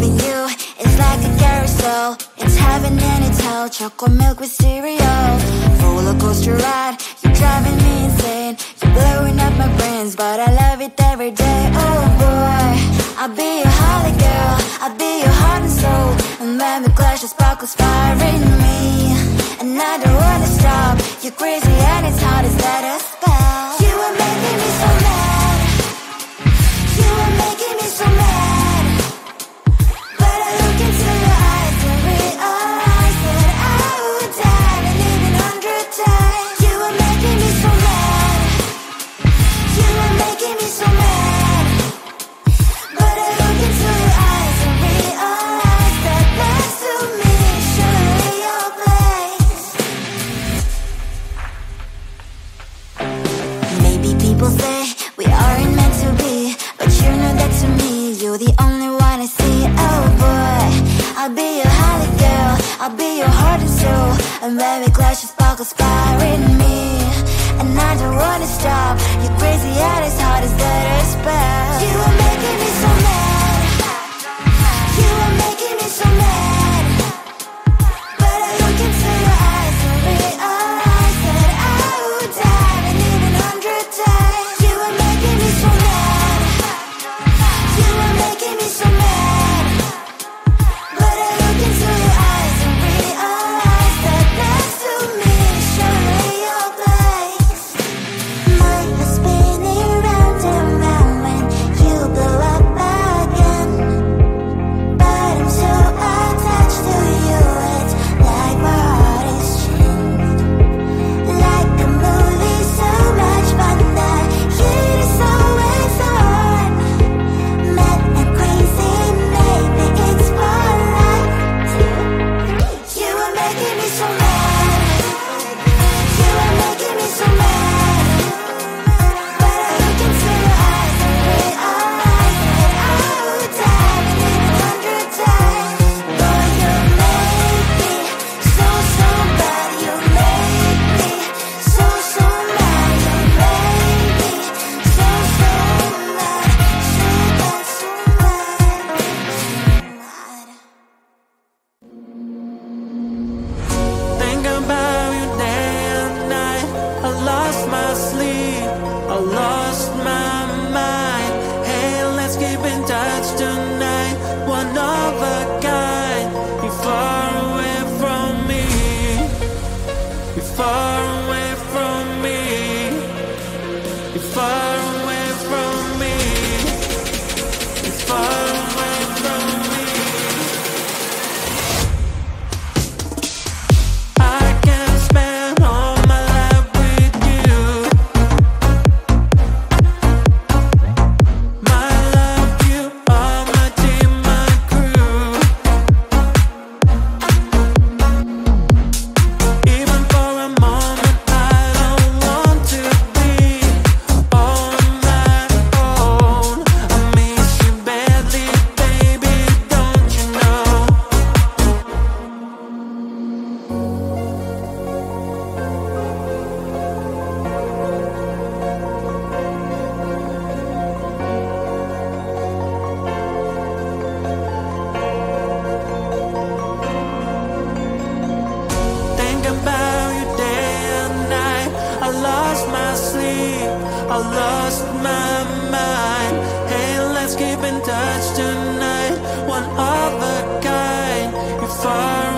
Loving you is like a carousel. It's heaven and it's hell Chocolate milk with cereal. Roller coaster ride You're driving me insane. You're blowing up my brains But I love it every day. Oh boy I'll be your holly girl. I'll be your heart and soul. And when we clash the sparkles fire in me. And I don't wanna stop. You're crazy and it's hard as that a spell. alone. far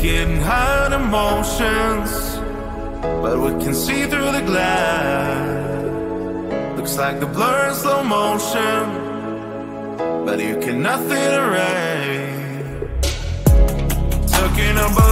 getting high on emotions, but we can see through the glass. Looks like the blur in slow motion, but you can nothing erase. Talking about